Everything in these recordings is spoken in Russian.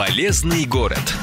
Полезный город.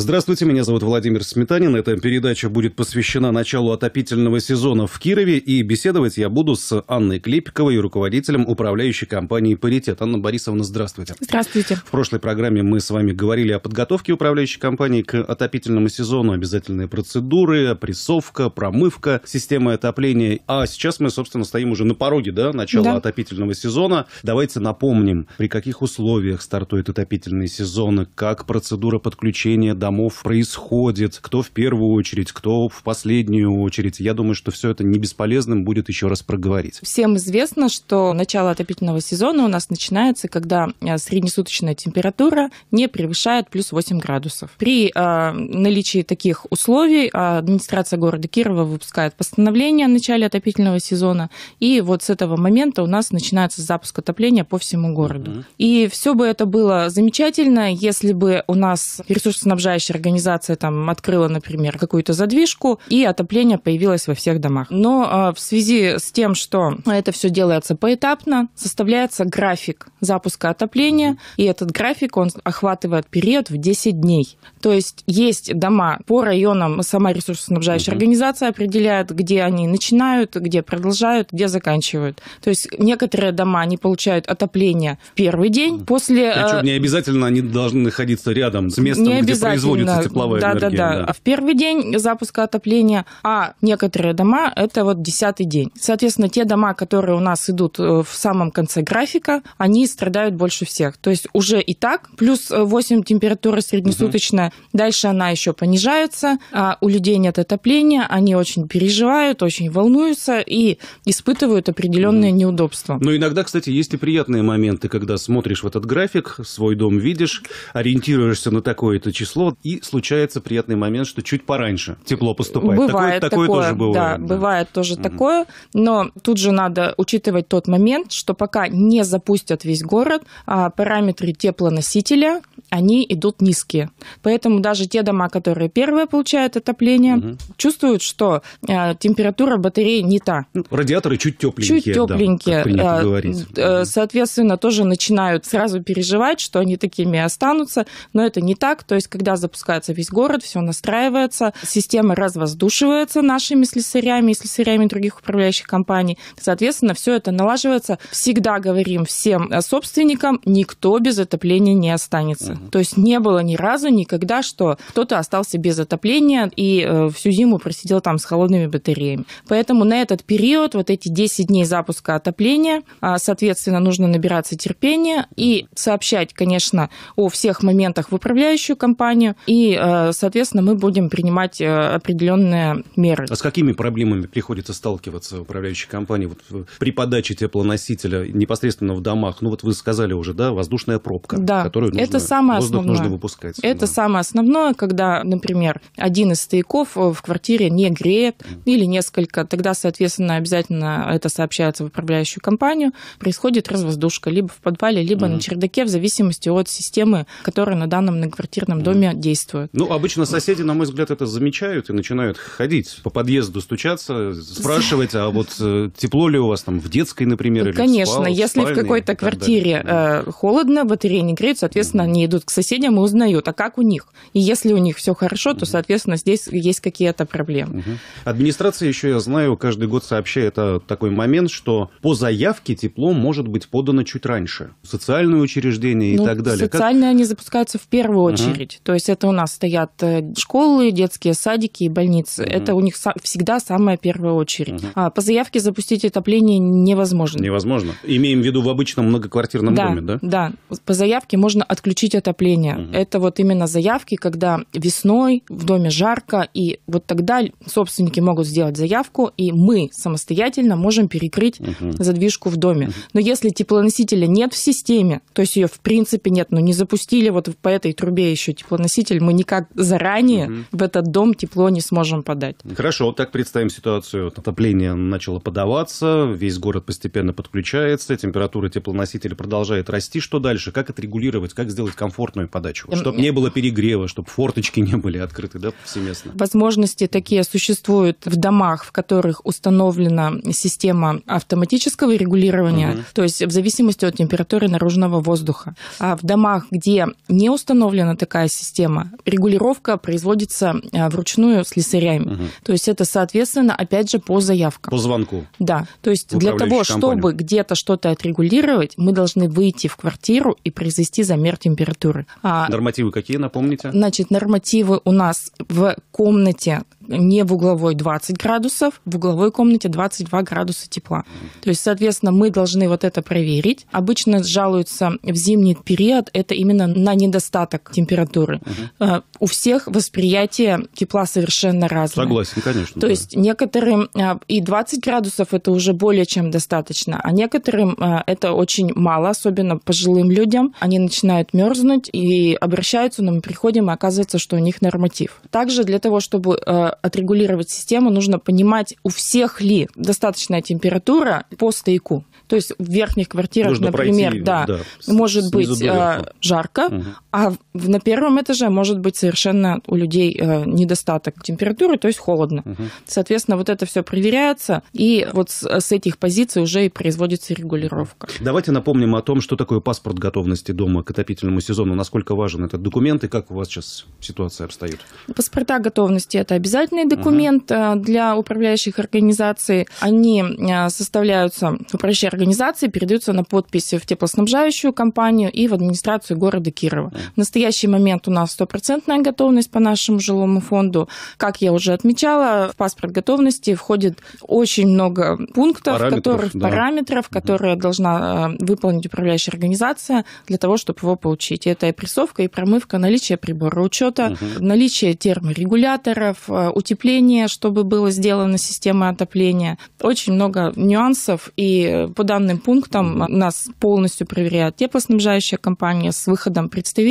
Здравствуйте, меня зовут Владимир Сметанин. Эта передача будет посвящена началу отопительного сезона в Кирове. И беседовать я буду с Анной Клепиковой, руководителем управляющей компании «Паритет». Анна Борисовна, здравствуйте. Здравствуйте. В прошлой программе мы с вами говорили о подготовке управляющей компании к отопительному сезону, обязательные процедуры, опрессовка, промывка системы отопления. А сейчас мы, собственно, стоим уже на пороге да, начала да. отопительного сезона. Давайте напомним, при каких условиях стартует отопительный сезон, как процедура подключения домов происходит, кто в первую очередь, кто в последнюю очередь. Я думаю, что все это не бесполезным будет еще раз проговорить. Всем известно, что начало отопительного сезона у нас начинается, когда э, среднесуточная температура не превышает плюс 8 градусов. При э, наличии таких условий администрация города Кирова выпускает постановление о начале отопительного сезона, и вот с этого момента у нас начинается запуск отопления по всему городу. Угу. И все бы это было замечательно, если бы у нас ресурсоснабжающая управляющая организация там открыла, например, какую-то задвижку, и отопление появилось во всех домах. Но а, в связи с тем, что это все делается поэтапно, составляется график запуска отопления, и этот график, он охватывает период в 10 дней. То есть есть дома по районам, сама ресурсоснабжающая организация определяет, где они начинают, где продолжают, где заканчивают. То есть некоторые дома, они получают отопление в первый день, после... Причем а, не обязательно они должны находиться рядом с местом, не где производится производится тепловая да, энергия. Да, да, да. В первый день запуска отопления, а некоторые дома это вот десятый день. Соответственно, те дома, которые у нас идут э, в самом конце графика, они страдают больше всех. То есть уже и так плюс 8 температура среднесуточная, угу. дальше она еще понижается, а у людей нет отопления, они очень переживают, очень волнуются и испытывают определенные угу. неудобства. Но иногда, кстати, есть и приятные моменты, когда смотришь в этот график, свой дом видишь, ориентируешься на такое-то число, и случается приятный момент, что чуть пораньше тепло поступает. Бывает такое, такое, тоже бывает. Да, да. бывает тоже угу. такое, но тут же надо учитывать тот момент, что пока не запустят весь город, а параметры теплоносителя, они идут низкие. Поэтому даже те дома, которые первые получают отопление, угу. чувствуют, что э, температура батареи не та. Ну, радиаторы чуть тепленькие. Чуть тепленькие. Да, говорить. Э, соответственно, тоже начинают сразу переживать, что они такими останутся, но это не так. То есть, когда запускается весь город, все настраивается, система развоздушивается нашими слесарями и слесарями других управляющих компаний. Соответственно, все это налаживается. Всегда говорим всем собственникам, никто без отопления не останется. Угу. То есть не было ни разу никогда, что кто-то остался без отопления и э, всю зиму просидел там с холодными батареями. Поэтому на этот период, вот эти 10 дней запуска отопления, а, соответственно, нужно набираться терпения и сообщать, конечно, о всех моментах в управляющую компанию, и, э, соответственно, мы будем принимать э, определенные меры. А с какими проблемами приходится сталкиваться управляющей компании вот при подаче теплоносителя непосредственно в домах? Ну вот вы сказали уже, да, воздушная пробка, да, которую нужно, это самое воздух основное. нужно выпускать. Это да. самое основное, когда, например, один из стояков в квартире не греет mm. или несколько, тогда, соответственно, обязательно это сообщается в управляющую компанию, происходит развоздушка либо в подвале, либо mm. на чердаке, в зависимости от системы, которая на данном многоквартирном доме действует. Ну, обычно соседи, на мой взгляд, это замечают и начинают ходить по подъезду, стучаться, спрашивать, а вот э, тепло ли у вас там в детской, например, или Конечно, в если в какой-то квартире да. Э, холодно, батареи не греют, соответственно, они идут к соседям и узнают, а как у них. И если у них все хорошо, то, соответственно, здесь есть какие-то проблемы. Администрация еще, я знаю, каждый год сообщает о такой момент, что по заявке тепло может быть подано чуть раньше. Социальные учреждения ну, и так далее. Социальные как... они запускаются в первую очередь. Uh-huh. То есть это у нас стоят э, школы, детские садики и больницы. Uh-huh. Это у них всегда самая первая очередь. Uh-huh. А по заявке запустить отопление невозможно. Невозможно. Имеем в виду в обычном многоквартирном да, доме, да? Да. По заявке можно отключить отопление. Uh-huh. Это вот именно заявки, когда весной в доме жарко, и вот тогда собственники могут сделать заявку, и мы самостоятельно можем перекрыть uh-huh. задвижку в доме. Uh-huh. Но если теплоносителя нет в системе, то есть ее в принципе нет, но не запустили вот по этой трубе еще теплоноситель, теплоноситель, мы никак заранее угу. в этот дом тепло не сможем подать. Хорошо, так представим ситуацию. Отопление начало подаваться, весь город постепенно подключается, температура теплоносителя продолжает расти. Что дальше? Как отрегулировать, как сделать комфортную подачу? Чтобы не было перегрева, чтобы форточки не были открыты да, повсеместно. Возможности такие существуют в домах, в которых установлена система автоматического регулирования, угу. то есть в зависимости от температуры наружного воздуха. А в домах, где не установлена такая система, регулировка производится а, вручную слесарями. Угу. То есть это, соответственно, опять же, по заявкам. По звонку. Да. То есть для того, компанию. чтобы где-то что-то отрегулировать, мы должны выйти в квартиру и произвести замер температуры. А, Нормативы какие, напомните? Значит, нормативы у нас в комнате не в угловой 20 градусов, в угловой комнате 22 градуса тепла. То есть, соответственно, мы должны вот это проверить. Обычно жалуются в зимний период, это именно на недостаток температуры. Угу. У всех восприятие тепла совершенно разное. Согласен, конечно. То да. есть некоторым а, и 20 градусов это уже более чем достаточно, а некоторым а, это очень мало, особенно пожилым людям. Они начинают мерзнуть и обращаются, но мы приходим, и оказывается, что у них норматив. Также для того, чтобы отрегулировать систему, нужно понимать, у всех ли достаточная температура по стояку. То есть в верхних квартирах, Нужно например, пройти, да, да, может быть э, жарко, угу. А на первом этаже может быть совершенно у людей э, недостаток температуры, то есть холодно. Угу. Соответственно, вот это все проверяется, и вот с, с этих позиций уже и производится регулировка. Давайте напомним о том, что такое паспорт готовности дома к отопительному сезону, насколько важен этот документ и как у вас сейчас ситуация обстоит. Паспорта готовности – это обязательный документ угу. для управляющих организаций. Они составляются управляющей организации передаются на подпись в теплоснабжающую компанию и в администрацию города Кирова. В настоящий момент у нас стопроцентная готовность по нашему жилому фонду. Как я уже отмечала, в паспорт готовности входит очень много пунктов, параметров, которых, да. параметров, которые угу. должна э, выполнить управляющая организация для того, чтобы его получить. Это и прессовка, и промывка, наличие прибора учета, угу. наличие терморегуляторов, э, утепление, чтобы было сделано система отопления. Очень много нюансов, и по данным пунктам нас полностью проверяет теплоснабжающая компания с выходом представителей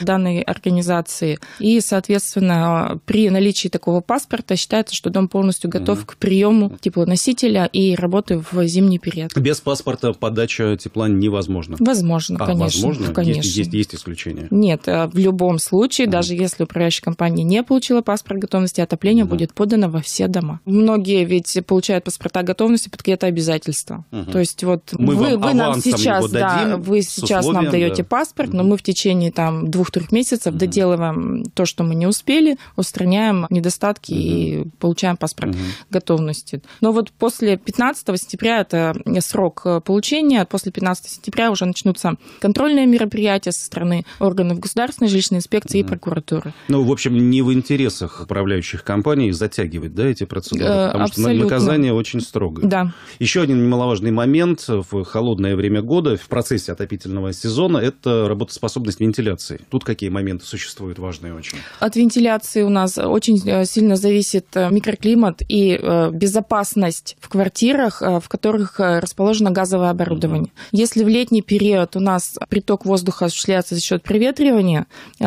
данной организации. И, соответственно, при наличии такого паспорта считается, что дом полностью готов угу. к приему теплоносителя и работы в зимний период. Без паспорта подача тепла невозможно? Возможно, а, конечно. Возможно? конечно. Есть, есть, есть исключения? Нет, э, в любом случае, угу. даже если управляющая компания не получила паспорт готовности, отопление угу. будет подано во все дома. Многие ведь получают паспорта готовности под какие-то обязательства. Угу. То есть есть вот мы вы, вы нам сейчас, да, вы сейчас нам даете да. паспорт, но мы в течение там двух-трех месяцев угу. доделываем то, что мы не успели, устраняем недостатки угу. и получаем паспорт угу. готовности. Но вот после 15 сентября это срок э, получения, после 15 сентября уже начнутся контрольные мероприятия со стороны органов государственной жилищной инспекции угу. и прокуратуры. Ну, в общем, не в интересах управляющих компаний затягивать, да, эти процедуры, э, потому Абсолютно. что наказание очень строгое. Да. Еще один немаловажный момент момент в холодное время года в процессе отопительного сезона – это работоспособность вентиляции. Тут какие моменты существуют важные очень? От вентиляции у нас очень э, сильно зависит э, микроклимат и э, безопасность в квартирах, в которых расположено газовое оборудование. Если в летний период у нас приток воздуха осуществляется за счет проветривания,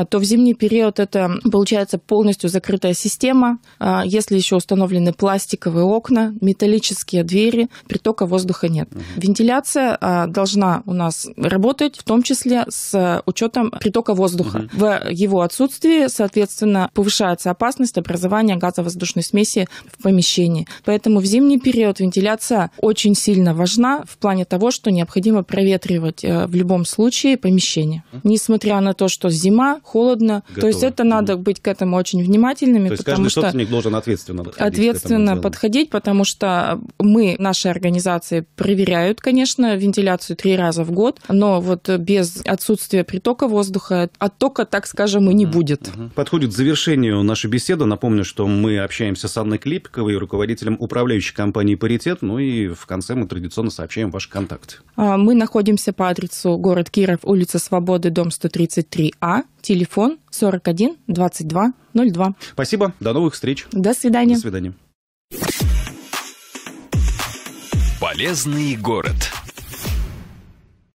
то в зимний период это получается полностью закрытая система. Если еще установлены пластиковые окна, металлические двери, притока воздуха нет. Вентиляция должна у нас работать, в том числе с учетом притока воздуха. Угу. В его отсутствии, соответственно, повышается опасность образования газовоздушной смеси в помещении. Поэтому в зимний период вентиляция очень сильно важна в плане того, что необходимо проветривать э, в любом случае помещение. Несмотря на то, что зима, холодно. Готово. То есть это надо быть к этому очень внимательными. То есть потому каждый что должен ответственно подходить. Ответственно подходить, потому что мы, нашей организации, проверяют, конечно, вентиляцию три раза в год, но вот без отсутствия притока воздуха оттока, так скажем, и не будет. Подходит к завершению наша беседа. Напомню, что мы общаемся с Анной Клипиковой, руководителем управляющей компании «Паритет». Ну и в конце мы традиционно сообщаем ваши контакты. А, мы находимся по адресу город Киров, улица Свободы, дом 133А, телефон 41 22 02. Спасибо, до новых встреч. До свидания. До свидания. Полезный город.